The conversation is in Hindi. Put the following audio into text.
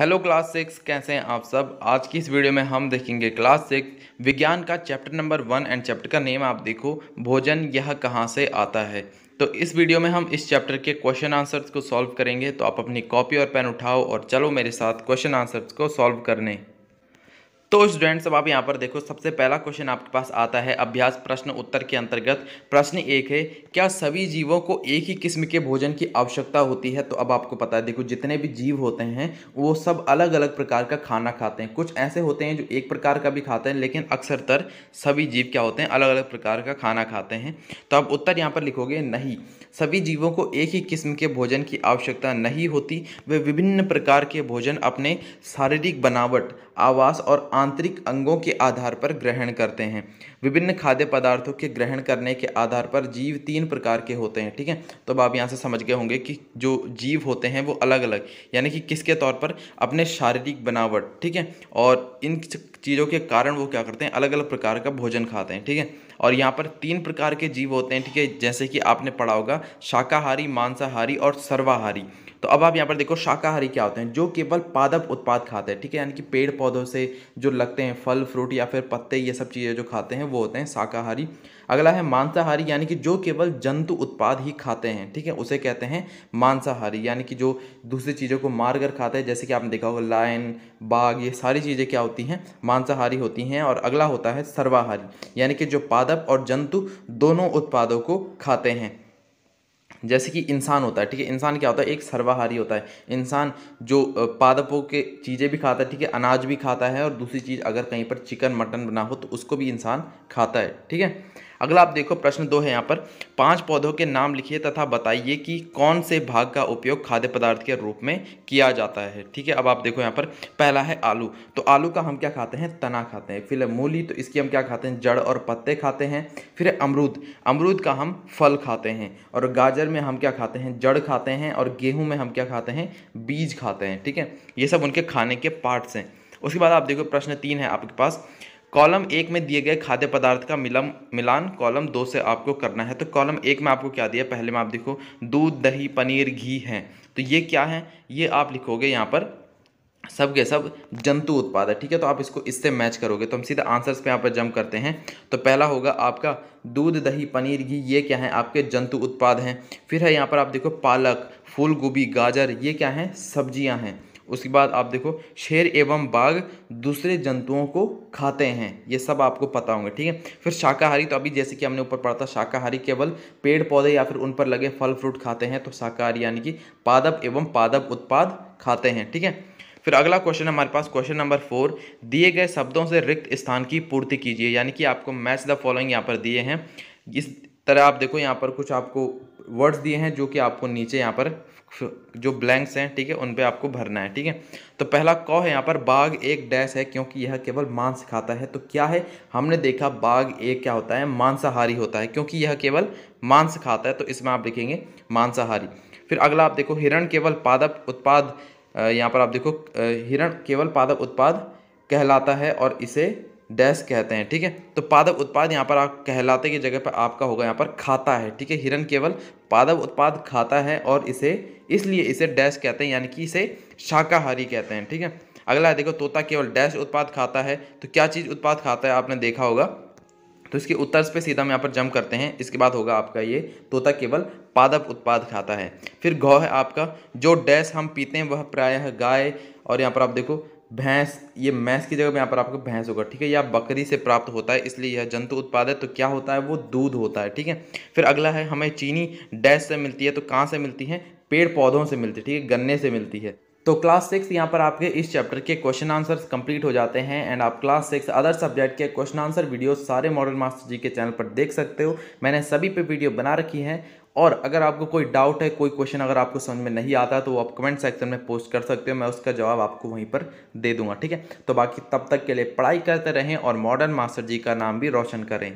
हेलो क्लास सिक्स कैसे हैं आप सब? आज की इस वीडियो में हम देखेंगे क्लास सिक्स विज्ञान का chapter number one and chapter का नेम आप देखो, भोजन यह कहाँ से आता है? तो इस वीडियो में हम इस चैप्टर के क्वेश्चन आंसर्स को सॉल्व करेंगे तो आप अपनी कॉपी और पेन उठाओ और चलो मेरे साथ क्वेश्चन आंसर्स को सॉल्व करने। तो स्टूडेंट्स अब आप यहाँ पर देखो, सबसे पहला क्वेश्चन आपके पास आता है, अभ्यास प्रश्न उत्तर के अंतर्गत। प्रश्न एक है, क्या सभी जीवों को एक ही किस्म के भोजन की आवश्यकता होती है? तो अब आपको पता है, देखो, जितने भी जीव होते हैं, वो सब अलग अलग प्रकार का खाना खाते हैं। कुछ ऐसे होते हैं जो एक प्रकार का भी खाते हैं, लेकिन अक्सरतर सभी जीव क्या होते हैं? अलग अलग प्रकार का खाना खाते हैं। तो अब उत्तर यहाँ पर लिखोगे, नहीं। सभी जीवों को एक ही किस्म के भोजन की आवश्यकता नहीं होती। वे विभिन्न प्रकार के भोजन अपने शारीरिक बनावट, आवास और आंतरिक अंगों के आधार पर ग्रहण करते हैं। विभिन्न खाद्य पदार्थों के ग्रहण करने के आधार पर जीव तीन प्रकार के होते हैं, ठीक है? तो अब आप यहाँ से समझ गए होंगे कि जो जीव होते हैं वो अलग अलग यानी कि किसके तौर पर? अपने शारीरिक बनावट, ठीक है? और इन चीज़ों के कारण वो क्या करते हैं? अलग अलग प्रकार का भोजन खाते हैं, ठीक है? और यहाँ पर तीन प्रकार के जीव होते हैं, ठीक है? जैसे कि आपने पढ़ा होगा, शाकाहारी, मांसाहारी और सर्वाहारी। तो अब आप यहाँ पर देखो शाकाहारी क्या होते हैं, जो केवल पादप उत्पाद खाते हैं, ठीक है? यानी कि पेड़ पौधों से जो लगते हैं, फल, फ्रूट या फिर पत्ते, ये सब चीज़ें जो खाते हैं, वो होते हैं शाकाहारी। अगला है मांसाहारी, यानी कि जो केवल जंतु उत्पाद ही खाते हैं, ठीक है? उसे कहते हैं मांसाहारी, यानी कि जो दूसरी चीज़ों को मार कर खाते हैं, जैसे कि आपने देखा होगा, लायन, बाघ, ये सारी चीज़ें क्या होती हैं? मांसाहारी होती हैं, और अगला होता है सर्वाहारी, यानी कि जो पादप और जंतु दोनों उत्पादों को खाते हैं। जैसे कि इंसान होता है, ठीक है? इंसान क्या होता है? एक सर्वाहारी होता है। इंसान जो पादपों के चीज़ें भी खाता है, ठीक है? अनाज भी खाता है और दूसरी चीज़, अगर कहीं पर चिकन, मटन बना हो तो उसको भी इंसान खाता है, ठीक है? अगला आप देखो, प्रश्न दो है यहाँ पर। पाँच पौधों के नाम लिखिए तथा बताइए कि कौन से भाग का उपयोग खाद्य पदार्थ के रूप में किया जाता है? ठीक है, अब आप देखो यहाँ पर, पहला है आलू। तो आलू का हम क्या खाते हैं? तना खाते हैं। फिर मूली तो इसकी हम क्या खाते हैं? जड़ और पत्ते खाते हैं। फिर अमरूद। अमरूद का हम फल खाते हैं। और गाजर में हम क्या खाते हैं? जड़ खाते हैं। और गेहूँ में हम क्या खाते हैं? बीज खाते हैं। ठीक है, ये सब उनके खाने के पार्ट्स हैं। उसके बाद आप देखो, प्रश्न तीन है आपके पास। कॉलम एक में दिए गए खाद्य पदार्थ का मिलम, मिलान कॉलम दो से आपको करना है। तो कॉलम एक में आपको क्या दिया? पहले में आप देखो, दूध, दही, पनीर, घी है। तो ये क्या है? ये आप लिखोगे यहाँ पर, सब के सब जंतु उत्पाद है, ठीक है? तो आप इसको इससे मैच करोगे। तो हम सीधा आंसर्स पे यहाँ पर जम करते हैं। तो पहला होगा आपका दूध, दही, पनीर, घी, ये क्या है? आपके जंतु उत्पाद हैं। फिर है यहाँ पर आप देखो पालक फूल गोभी गाजर, ये क्या है? सब्ज़ियाँ हैं। उसके बाद आप देखो, शेर एवं बाघ दूसरे जंतुओं को खाते हैं। ये सब आपको पता होंगे, ठीक है? फिर शाकाहारी तो अभी जैसे कि हमने ऊपर पढ़ा था, शाकाहारी केवल पेड़ पौधे या फिर उन पर लगे फल, फ्रूट खाते हैं तो शाकाहारी यानी कि पादप एवं पादप उत्पाद खाते हैं, ठीक है? फिर अगला क्वेश्चन हमारे पास क्वेश्चन नंबर फोर दिए गए शब्दों से रिक्त स्थान की पूर्ति कीजिए। यानी कि आपको मैच द फॉलोइंग यहाँ पर दिए हैं। इस तरह आप देखो, यहाँ पर कुछ आपको वर्ड्स दिए हैं जो कि आपको नीचे यहाँ पर जो ब्लैंक्स हैं, ठीक है, उन पे आपको भरना है, ठीक है? तो पहला कौ है यहाँ पर, बाघ एक डैश है क्योंकि यह केवल मांस खाता है। तो क्या है? हमने देखा बाघ एक क्या होता है? मांसाहारी होता है, क्योंकि यह केवल मांस खाता है। तो इसमें आप देखेंगे मांसाहारी। फिर अगला आप देखो, हिरण केवल पादप उत्पाद यहाँ पर आप देखो हिरण केवल पादप उत्पाद कहलाता है और इसे डैश कहते हैं, ठीक है? तो पादप उत्पाद यहाँ पर आप कहलाते की जगह पर आपका होगा, यहाँ पर खाता है, ठीक है? हिरन केवल पादप उत्पाद खाता है और इसे, इसलिए इसे डैश कहते हैं, यानी कि इसे शाकाहारी कहते हैं, ठीक है? अगला देखो, तोता केवल डैश उत्पाद खाता है तो क्या चीज़ उत्पाद खाता है आपने देखा होगा? तो इसके उत्तर पे सीधा हम यहाँ पर जम करते हैं, इसके बाद होगा आपका ये, तोता केवल पादप उत्पाद खाता है। फिर गौ है आपका, जो डैश हम पीते हैं वह प्रायः गाय, और यहाँ पर आप देखो भैंस, ये मैंस की जगह यहाँ पर आपको भैंस होगा, ठीक है? या बकरी से प्राप्त होता है, इसलिए यह जंतु उत्पाद है तो क्या होता है? वो दूध होता है, ठीक है? फिर अगला है, हमें चीनी डैश से मिलती है तो कहाँ से मिलती है? पेड़ पौधों से मिलती है, ठीक है? गन्ने से मिलती है। तो क्लास सिक्स यहाँ पर आपके इस चैप्टर के क्वेश्चन आंसर्स कंप्लीट हो जाते हैं एंड आप क्लास सिक्स अदर सब्जेक्ट के क्वेश्चन आंसर वीडियो सारे मॉडल मास्टर जी के चैनल पर देख सकते हो। मैंने सभी पे वीडियो बना रखी है और अगर आपको कोई डाउट है, कोई क्वेश्चन अगर आपको समझ में नहीं आता तो वो आप कमेंट सेक्शन में पोस्ट कर सकते हो। मैं उसका जवाब आपको वहीं पर दे दूँगा, ठीक है? तो बाकी तब तक के लिए पढ़ाई करते रहें और मॉडर्न मास्टर जी का नाम भी रोशन करें।